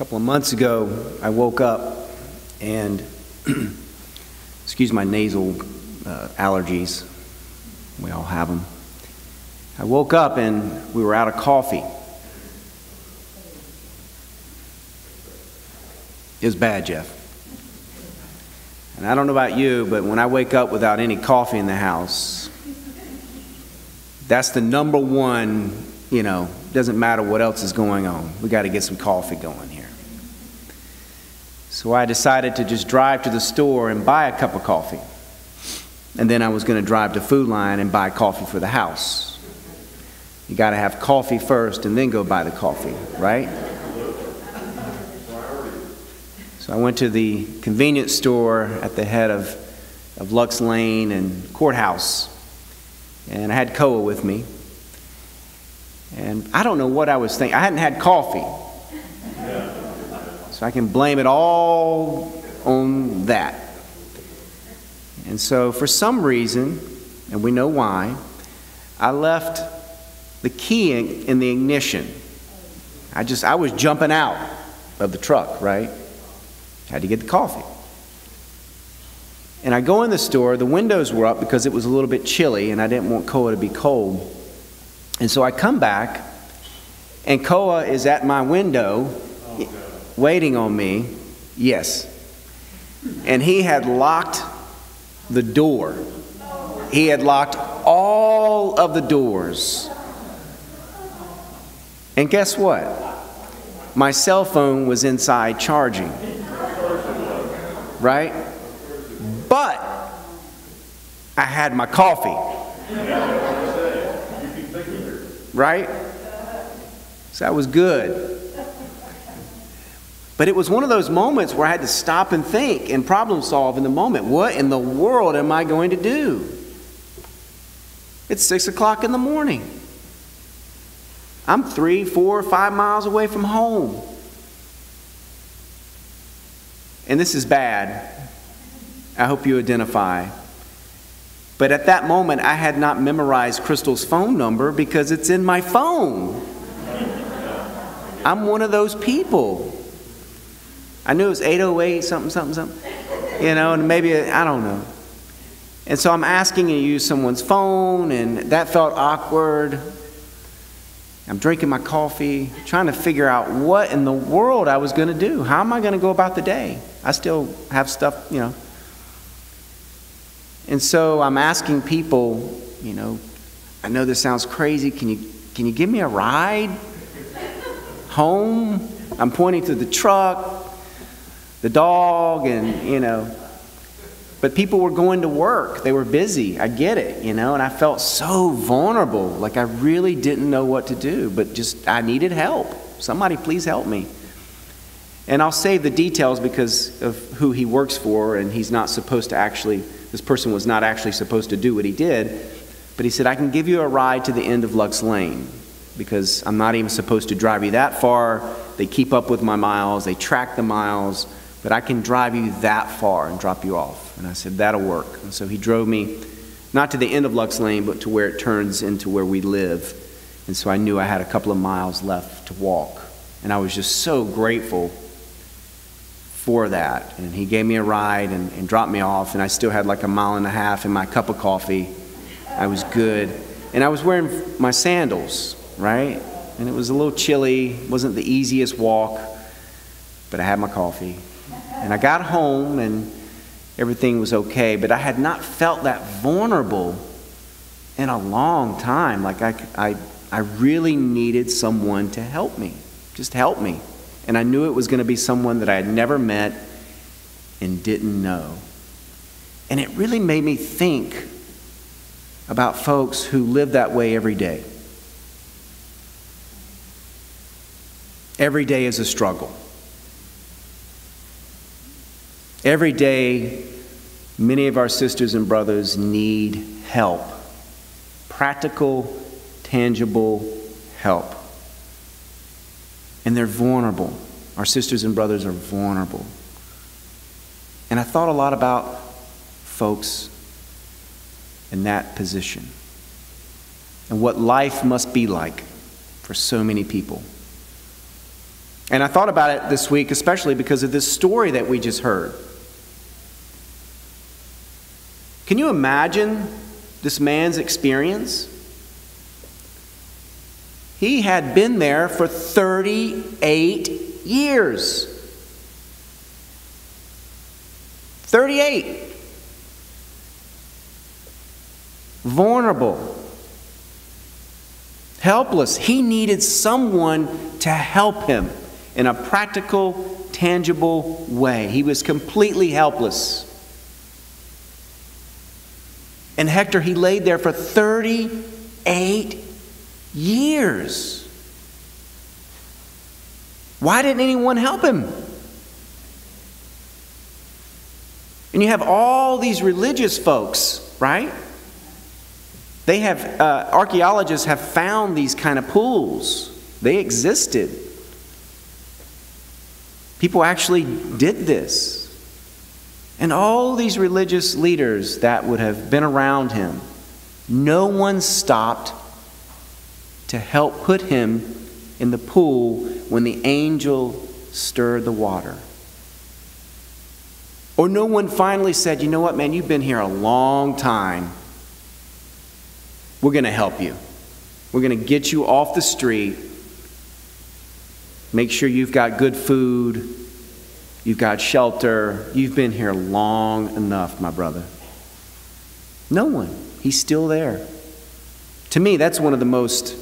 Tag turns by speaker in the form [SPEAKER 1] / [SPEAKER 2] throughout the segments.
[SPEAKER 1] couple of months ago, I woke up and, excuse my nasal uh, allergies, we all have them. I woke up and we were out of coffee. It was bad, Jeff. And I don't know about you, but when I wake up without any coffee in the house, that's the number one, you know, doesn't matter what else is going on. We got to get some coffee going here. So I decided to just drive to the store and buy a cup of coffee. And then I was going to drive to Food Lion and buy coffee for the house. You got to have coffee first and then go buy the coffee, right? So I went to the convenience store at the head of, of Lucks Lane and Courthouse. And I had Koa with me. And I don't know what I was thinking. I hadn't had coffee. So I can blame it all on that. And so, for some reason, and we know why, I left the key in, in the ignition. I just, I was jumping out of the truck, right? Had to get the coffee. And I go in the store, the windows were up because it was a little bit chilly and I didn't want Koa to be cold. And so I come back, and Koa is at my window waiting on me. Yes. And he had locked the door. He had locked all of the doors. And guess what? My cell phone was inside charging. Right? But I had my coffee. Right? So that was good. But it was one of those moments where I had to stop and think and problem solve in the moment. What in the world am I going to do? It's six o'clock in the morning. I'm three, four, five miles away from home. And this is bad. I hope you identify. But at that moment, I had not memorized Crystal's phone number because it's in my phone. I'm one of those people. I knew it was 808, something, something, something. You know, and maybe, I don't know. And so I'm asking to use someone's phone, and that felt awkward. I'm drinking my coffee, trying to figure out what in the world I was going to do. How am I going to go about the day? I still have stuff, you know. And so I'm asking people, you know, I know this sounds crazy. Can you, can you give me a ride home? I'm pointing to the truck, the dog, and, you know. But people were going to work. They were busy. I get it, you know, and I felt so vulnerable. Like I really didn't know what to do, but just I needed help. Somebody please help me. And I'll save the details because of who he works for, and he's not supposed to actually, this person was not actually supposed to do what he did. But he said, I can give you a ride to the end of Lucks Lane because I'm not even supposed to drive you that far. They keep up with my miles, they track the miles, but I can drive you that far and drop you off. And I said, That'll work. And so he drove me not to the end of Lucks Lane, but to where it turns into where we live. And so I knew I had a couple of miles left to walk. And I was just so grateful for that. And he gave me a ride and, and dropped me off. And I still had like a mile and a half in my cup of coffee. I was good. And I was wearing my sandals, right? And it was a little chilly, wasn't the easiest walk, but I had my coffee. And I got home and everything was okay. But I had not felt that vulnerable in a long time. Like I, I, I really needed someone to help me, just help me. And I knew it was going to be someone that I had never met and didn't know. And it really made me think about folks who live that way every day. Every day is a struggle. Every day, many of our sisters and brothers need help practical, tangible help. And they're vulnerable. Our sisters and brothers are vulnerable. And I thought a lot about folks in that position and what life must be like for so many people. And I thought about it this week, especially because of this story that we just heard. Can you imagine this man's experience? He had been there for 38 years. 38. Vulnerable. Helpless. He needed someone to help him in a practical, tangible way. He was completely helpless. And Hector, he laid there for 38 years. Why didn't anyone help him? And you have all these religious folks, right? They have, uh, archaeologists have found these kind of pools. They existed. People actually did this. And all these religious leaders that would have been around him, no one stopped to help put him in the pool when the angel stirred the water. Or no one finally said, You know what, man, you've been here a long time. We're going to help you. We're going to get you off the street. Make sure you've got good food. You've got shelter. You've been here long enough, my brother. No one. He's still there. To me, that's one of the most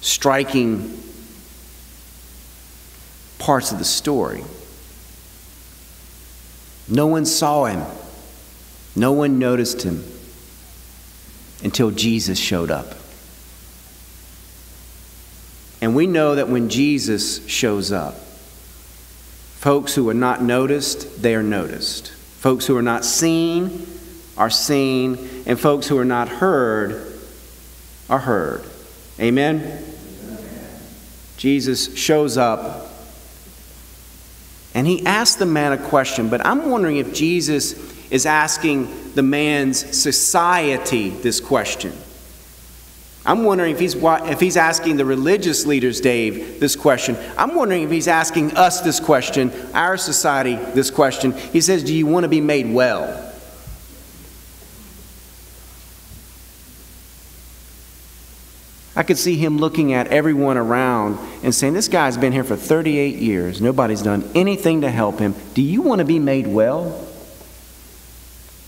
[SPEAKER 1] striking parts of the story. No one saw him, no one noticed him until Jesus showed up. And we know that when Jesus shows up, folks who are not noticed, they are noticed. Folks who are not seen are seen, and folks who are not heard are heard. Amen? Jesus shows up and he asks the man a question, but I'm wondering if Jesus is asking the man's society this question. I'm wondering if he's, if he's asking the religious leaders, Dave, this question. I'm wondering if he's asking us this question, our society this question. He says, Do you want to be made well? I could see him looking at everyone around and saying, This guy's been here for 38 years. Nobody's done anything to help him. Do you want to be made well?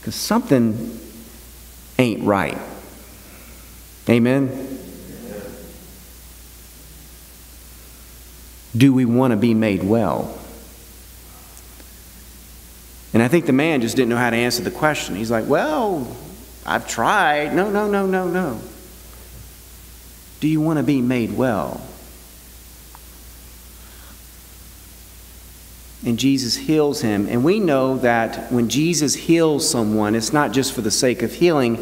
[SPEAKER 1] Because something ain't right. Amen? Do we want to be made well? And I think the man just didn't know how to answer the question. He's like, Well, I've tried. No, no, no, no, no. Do you want to be made well? And Jesus heals him. And we know that when Jesus heals someone, it's not just for the sake of healing.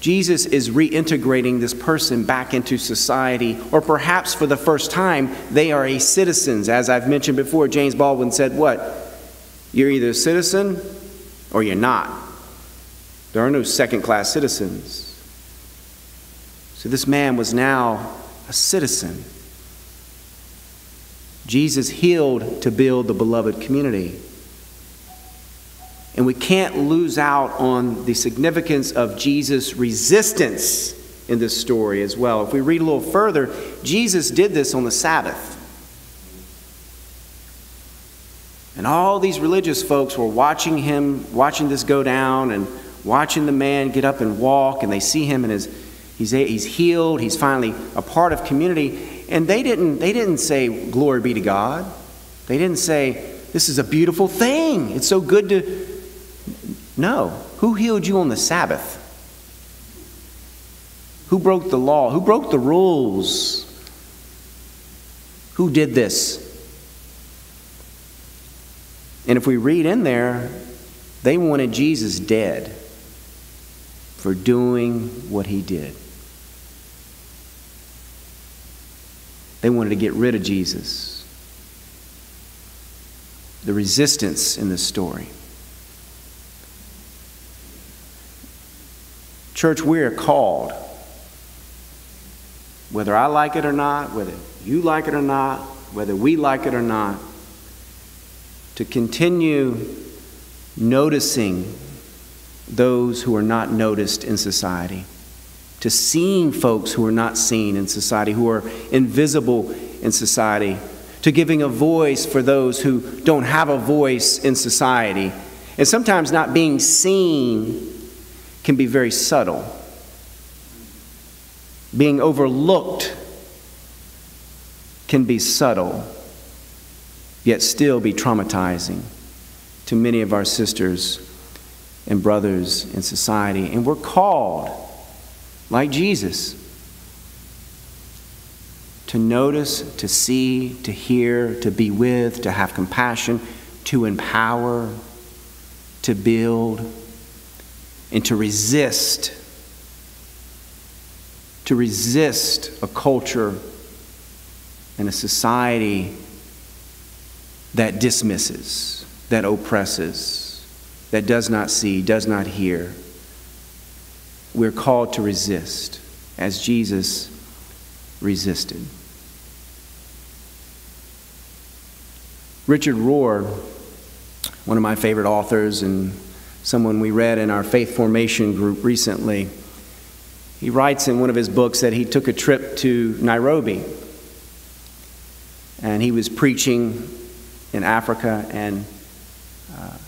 [SPEAKER 1] Jesus is reintegrating this person back into society, or perhaps for the first time, they are a citizens. As I've mentioned before, James Baldwin said, What? You're either a citizen or you're not. There are no second class citizens. So this man was now a citizen. Jesus healed to build the beloved community. And we can't lose out on the significance of Jesus' resistance in this story as well. If we read a little further, Jesus did this on the Sabbath. And all these religious folks were watching him, watching this go down, and watching the man get up and walk, and they see him in his He's, he's healed. He's finally a part of community. And they didn't, they didn't say, Glory be to God. They didn't say, This is a beautiful thing. It's so good to. No. Who healed you on the Sabbath? Who broke the law? Who broke the rules? Who did this? And if we read in there, they wanted Jesus dead for doing what he did. They wanted to get rid of Jesus. The resistance in this story. Church, we are called, whether I like it or not, whether you like it or not, whether we like it or not, to continue noticing those who are not noticed in society, to seeing folks who are not seen in society, who are invisible in society, to giving a voice for those who don't have a voice in society. And sometimes not being seen can be very subtle. Being overlooked can be subtle, yet still be traumatizing to many of our sisters and brothers in society. And we're called, like Jesus, to notice, to see, to hear, to be with, to have compassion, to empower, to build, and to resist. To resist a culture and a society that dismisses, that oppresses, that does not see, does not hear. We're called to resist as Jesus resisted. Richard Rohr, one of my favorite authors and someone we read in our faith formation group recently, he writes in one of his books that he took a trip to Nairobi and he was preaching in Africa, and uh,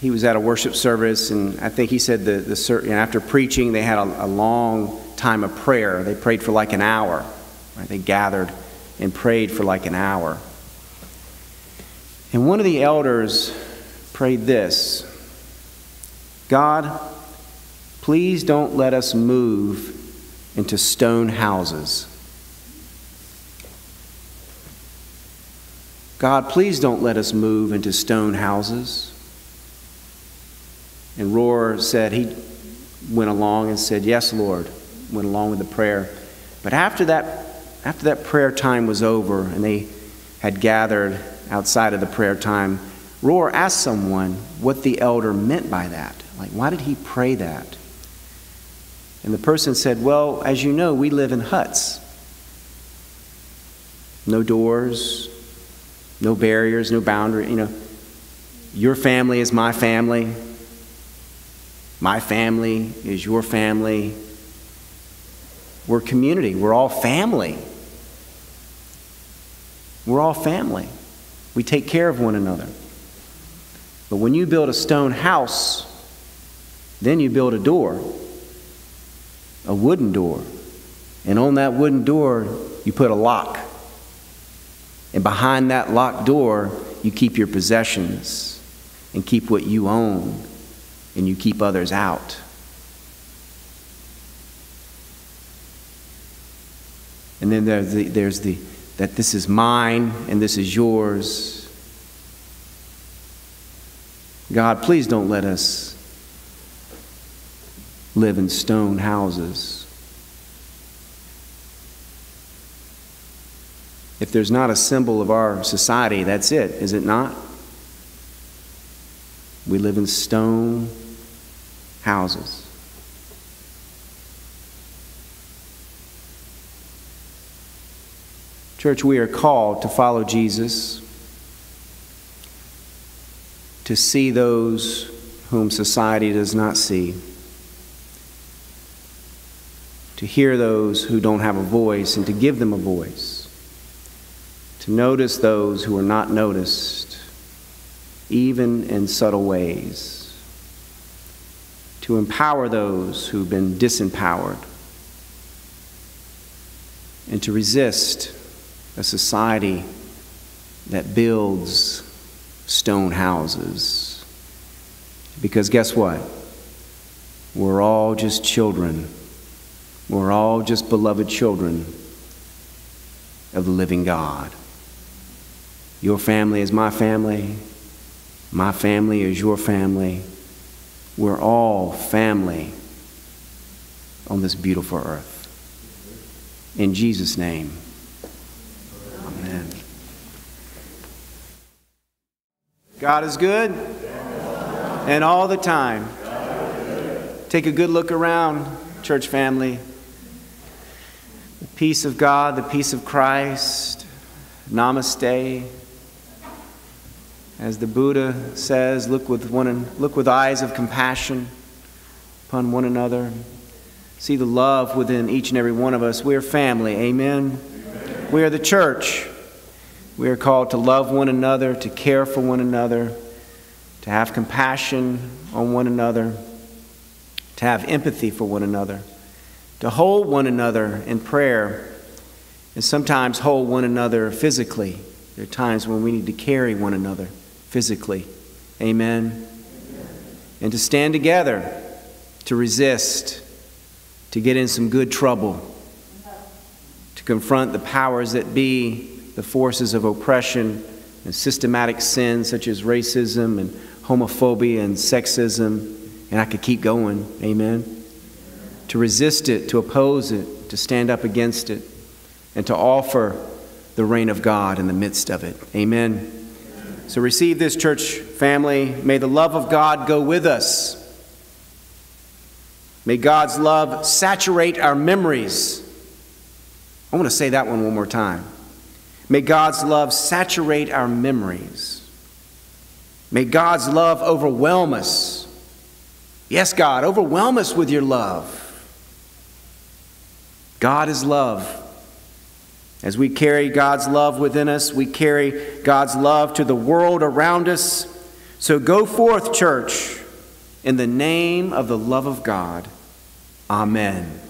[SPEAKER 1] he was at a worship service, and I think he said the, the after preaching, they had a, a long time of prayer. They prayed for like an hour. Right? They gathered and prayed for like an hour. And one of the elders prayed this God, please don't let us move into stone houses. God, please don't let us move into stone houses. And Rohr said he went along and said, Yes, Lord, went along with the prayer. But after that, after that prayer time was over and they had gathered outside of the prayer time, Rohr asked someone what the elder meant by that. Like, why did he pray that? And the person said, Well, as you know, we live in huts. No doors, no barriers, no boundary. You know, your family is my family. My family is your family. We're community. We're all family. We're all family. We take care of one another. But when you build a stone house, then you build a door, a wooden door. And on that wooden door, you put a lock. And behind that locked door, you keep your possessions and keep what you own, and you keep others out. And then there's the, there's the that this is mine and this is yours. God, please don't let us live in stone houses. If there's not a symbol of our society, that's it, is it not? We live in stone houses. Church, we are called to follow Jesus, to see those whom society does not see, to hear those who don't have a voice, and to give them a voice to notice those who are not noticed, even in subtle ways, to empower those who've been disempowered, and to resist a society that builds stone houses. Because guess what? We're all just children. We're all just beloved children of the living God. Your family is my family. My family is your family. We're all family on this beautiful earth. In Jesus' name, amen. God is good, and all the time. Take a good look around, church family. The peace of God, the peace of Christ. Namaste. As the Buddha says, look with, one, look with eyes of compassion upon one another. See the love within each and every one of us. We are family. Amen. Amen. We are the church. We are called to love one another, to care for one another, to have compassion on one another, to have empathy for one another, to hold one another in prayer, and sometimes hold one another physically. There are times when we need to carry one another physically. Amen. And to stand together, to resist, to get in some good trouble, to confront the powers that be, the forces of oppression and systematic sin such as racism and homophobia and sexism. And I could keep going. Amen. To resist it, to oppose it, to stand up against it, and to offer the reign of God in the midst of it. Amen. So receive this, church family. May the love of God go with us. May God's love saturate our memories. I want to say that one one more time. May God's love saturate our memories. May God's love overwhelm us. Yes, God, overwhelm us with your love. God is love. As we carry God's love within us, we carry God's love to the world around us. So go forth, church, in the name of the love of God. Amen.